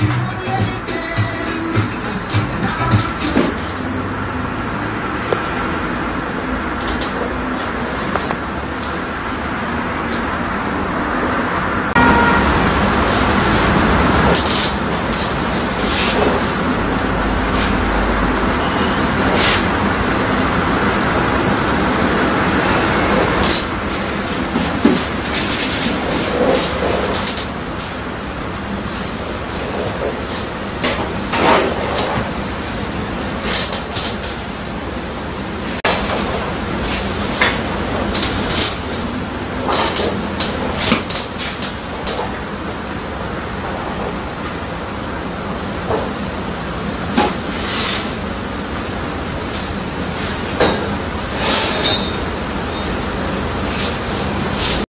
Yes.